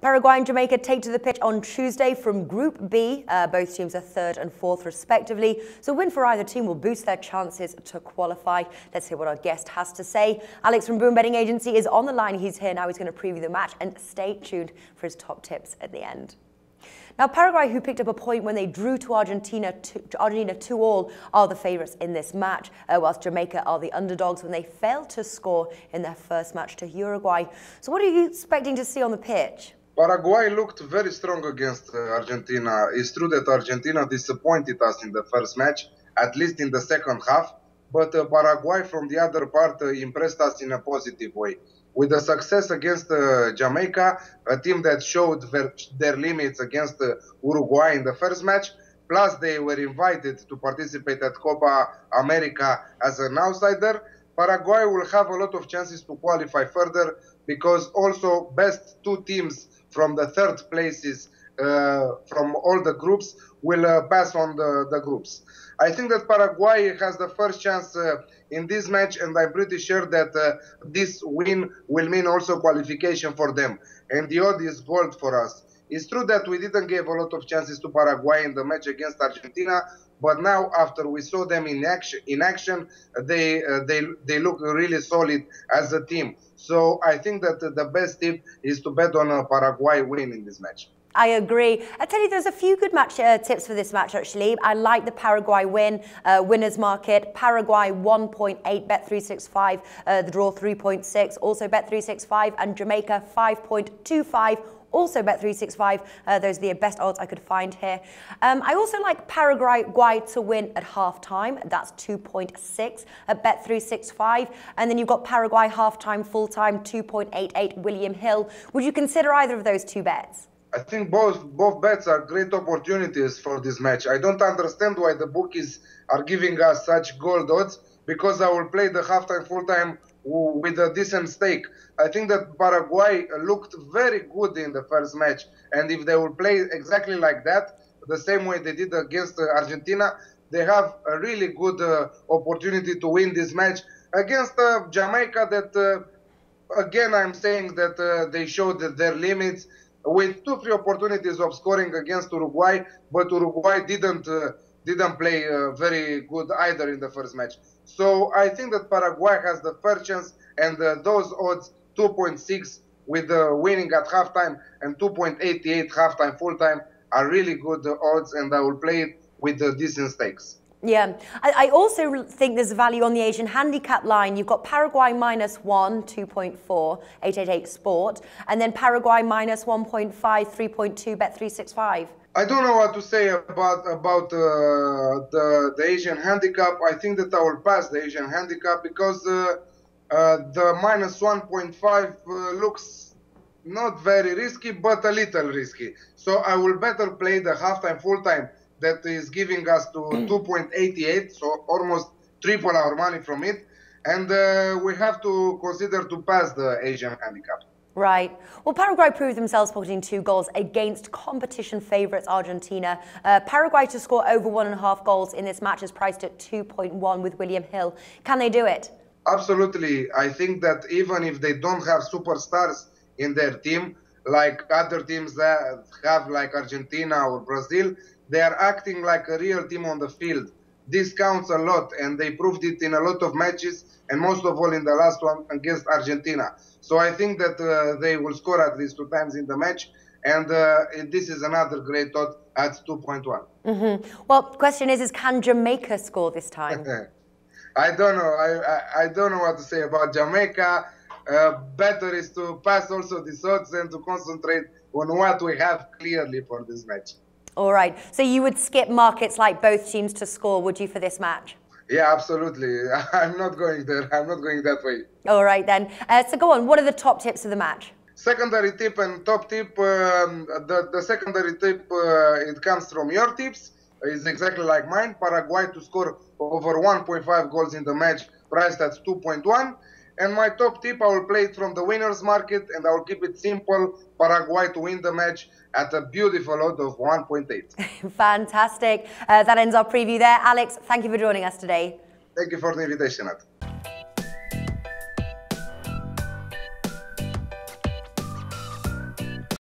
Paraguay and Jamaica take to the pitch on Tuesday from Group B. Uh, both teams are third and fourth, respectively. So, a win for either team will boost their chances to qualify. Let's hear what our guest has to say. Alex from Boom Betting Agency is on the line. He's here now. He's going to preview the match and stay tuned for his top tips at the end. Now, Paraguay, who picked up a point when they drew to Argentina, to, Argentina 2 all, are the favourites in this match, uh, whilst Jamaica are the underdogs when they failed to score in their first match to Uruguay. So, what are you expecting to see on the pitch? Paraguay looked very strong against uh, Argentina. It's true that Argentina disappointed us in the first match, at least in the second half, but uh, Paraguay, from the other part, uh, impressed us in a positive way. With the success against uh, Jamaica, a team that showed their, their limits against uh, Uruguay in the first match, plus they were invited to participate at Copa America as an outsider, Paraguay will have a lot of chances to qualify further because also best two teams from the third places uh, from all the groups will uh, pass on the, the groups. I think that Paraguay has the first chance uh, in this match, and I'm pretty sure that uh, this win will mean also qualification for them. And the odd is gold for us. It's true that we didn't give a lot of chances to Paraguay in the match against Argentina, but now after we saw them in action, in action, they uh, they they look really solid as a team. So I think that the best tip is to bet on a Paraguay win in this match. I agree. I tell you, there's a few good match uh, tips for this match, actually. I like the Paraguay win, uh, winners market. Paraguay 1.8, Bet365, uh, the draw 3.6, also Bet365, and Jamaica 5.25 also Bet365. Uh, those are the best odds I could find here. Um, I also like Paraguay to win at halftime. That's 2.6 at Bet365. And then you've got Paraguay halftime, full time, 2.88 William Hill. Would you consider either of those two bets? I think both both bets are great opportunities for this match. I don't understand why the bookies are giving us such gold odds because I will play the halftime full time with a decent stake. I think that Paraguay looked very good in the first match, and if they will play exactly like that, the same way they did against Argentina, they have a really good uh, opportunity to win this match against uh, Jamaica. That uh, again, I'm saying that uh, they showed their limits with two three opportunities of scoring against Uruguay, but Uruguay didn't uh, didn't play uh, very good either in the first match. So I think that Paraguay has the first chance, and uh, those odds 2.6 with the winning at halftime and 2.88 halftime full time are really good odds, and I will play it with the decent stakes. Yeah, I, I, also think there's value on the Asian handicap line. You've got Paraguay minus 1, 2.4, 888 sport, and then Paraguay minus 1.5, 3.2, bet 365. I don't know what to say about about uh, the the Asian handicap. I think that I will pass the Asian handicap because uh, uh, the minus 1.5 uh, looks not very risky, but a little risky. So I will better play the halftime, full time that is giving us to 2.88, so almost triple our money from it. And uh, we have to consider to pass the Asian handicap. Right. Well, Paraguay proved themselves putting two goals against competition favourites Argentina. Uh, Paraguay to score over one and a half goals in this match is priced at 2.1 with William Hill. Can they do it? Absolutely. I think that even if they don't have superstars in their team, like other teams that have, like Argentina or Brazil, they are acting like a real team on the field. This counts a lot, and they proved it in a lot of matches, and most of all in the last one against Argentina. So I think that uh, they will score at least two times in the match, and uh, this is another great thought at 2.1. Mm-hmm. Well, question is, is can Jamaica score this time? I don't know. I, I, I, don't know what to say about Jamaica. Uh, better is to pass also the odds and to concentrate on what we have clearly for this match. All right. So you would skip markets like both teams to score, would you, for this match? Yeah, absolutely. I'm not going there. I'm not going that way. All right, then. Uh, so go on. What are the top tips of the match? Secondary tip and top tip. Um, the, the secondary tip, uh, it comes from your tips. It's exactly like mine. Paraguay to score over 1.5 goals in the match, priced at 2.1. And my top tip, I will play it from the winner's market and I will keep it simple. Paraguay to win the match at a beautiful odd of 1.8. Fantastic. Uh, that ends our preview there. Alex, thank you for joining us today. Thank you for the invitation.